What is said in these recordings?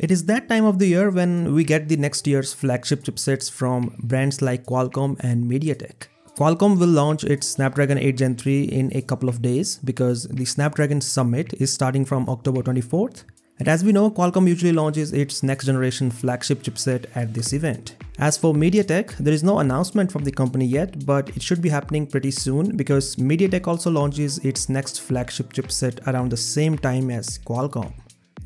It is that time of the year when we get the next year's flagship chipsets from brands like Qualcomm and MediaTek. Qualcomm will launch its Snapdragon 8 Gen 3 in a couple of days because the Snapdragon Summit is starting from October 24th. And as we know, Qualcomm usually launches its next generation flagship chipset at this event. As for MediaTek, there is no announcement from the company yet, but it should be happening pretty soon because MediaTek also launches its next flagship chipset around the same time as Qualcomm.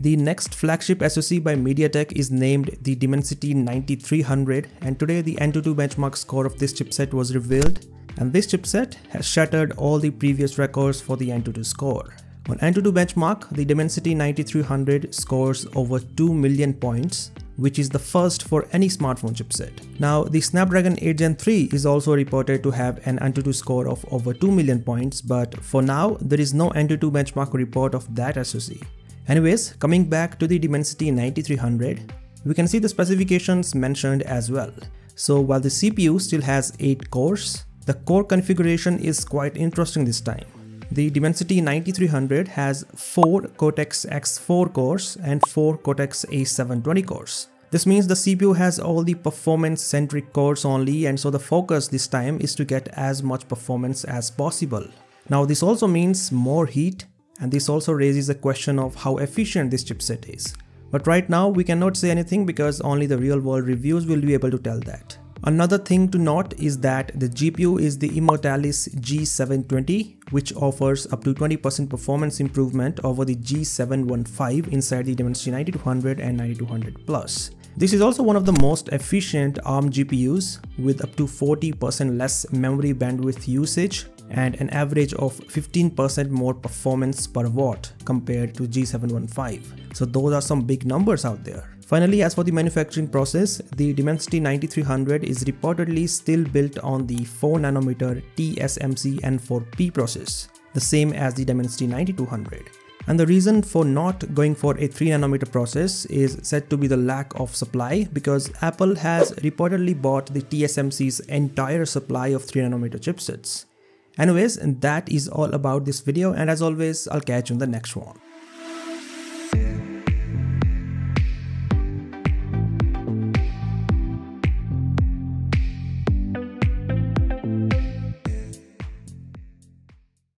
The next flagship SoC by MediaTek is named the Dimensity 9300 and today the AnTuTu benchmark score of this chipset was revealed and this chipset has shattered all the previous records for the AnTuTu score. On AnTuTu benchmark, the Dimensity 9300 scores over 2 million points, which is the first for any smartphone chipset. Now, the Snapdragon 8 Gen 3 is also reported to have an AnTuTu score of over 2 million points, but for now, there is no AnTuTu benchmark report of that SoC. Anyways, coming back to the Dimensity 9300, we can see the specifications mentioned as well. So while the CPU still has 8 cores, the core configuration is quite interesting this time. The Dimensity 9300 has 4 Cortex X4 cores and 4 Cortex A720 cores. This means the CPU has all the performance centric cores only and so the focus this time is to get as much performance as possible. Now this also means more heat and this also raises the question of how efficient this chipset is. But right now we cannot say anything because only the real world reviews will be able to tell that. Another thing to note is that the GPU is the Immortalis G720 which offers up to 20% performance improvement over the G715 inside the Dimensity 9200 and 9200 Plus. This is also one of the most efficient ARM GPUs with up to 40% less memory bandwidth usage and an average of 15% more performance per watt compared to G715. So those are some big numbers out there. Finally, as for the manufacturing process, the Dimensity 9300 is reportedly still built on the 4nm TSMC N4P process, the same as the Dimensity 9200. And the reason for not going for a 3nm process is said to be the lack of supply because Apple has reportedly bought the TSMC's entire supply of 3nm chipsets. Anyways, that is all about this video and as always, I'll catch you in the next one.